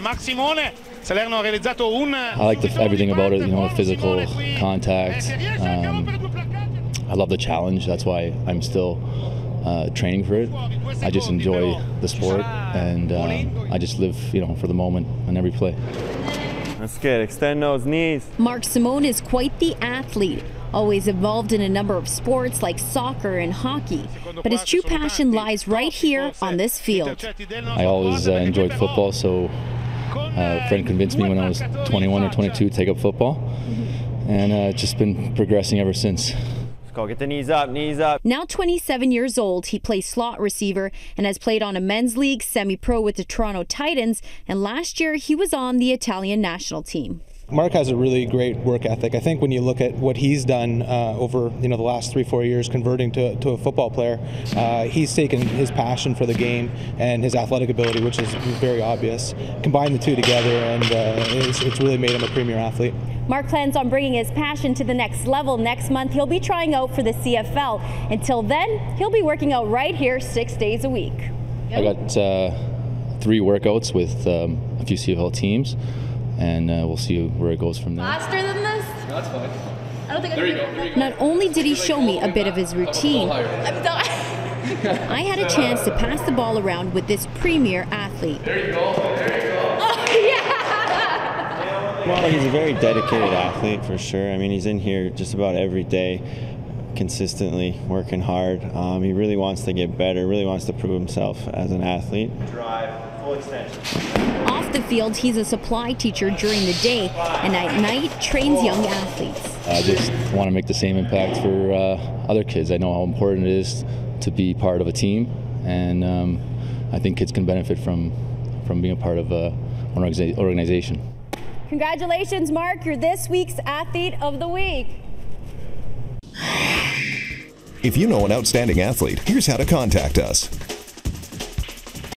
Max Simone, Salerno ha realizzato un... I like the, everything about it, you know, physical contact. Um, I love the challenge. That's why I'm still uh, training for it. I just enjoy the sport, and uh, I just live, you know, for the moment on every play. That's good. Extend those knees. Mark Simone is quite the athlete, always involved in a number of sports like soccer and hockey. But his true passion lies right here on this field. I always uh, enjoyed football, so uh, a friend convinced me when I was 21 or 22 to take up football, and uh, just been progressing ever since. Get the knees up. Knees up. Now 27 years old, he plays slot receiver and has played on a men's league semi-pro with the Toronto Titans, and last year he was on the Italian national team. Mark has a really great work ethic. I think when you look at what he's done uh, over you know the last three four years, converting to, to a football player, uh, he's taken his passion for the game and his athletic ability, which is very obvious, combined the two together, and uh, it's, it's really made him a premier athlete. Mark plans on bringing his passion to the next level next month. He'll be trying out for the CFL. Until then, he'll be working out right here six days a week. I got uh, three workouts with um, a few CFL teams, and uh, we'll see where it goes from there. Faster than this? That's fine. I don't think There I you go. There you go. Not only did he show me a bit of his routine, I'm. I had a chance to pass the ball around with this premier athlete. There you go. There you go. oh, yeah. Well, he's a very dedicated athlete for sure. I mean, he's in here just about every day, consistently working hard. Um, he really wants to get better. Really wants to prove himself as an athlete. Drive, full extension. Off the field, he's a supply teacher during the day, and at night trains young athletes. I just want to make the same impact for uh, other kids. I know how important it is to be part of a team, and um, I think kids can benefit from from being a part of uh, an organization. Congratulations, Mark. You're this week's Athlete of the Week. If you know an outstanding athlete, here's how to contact us.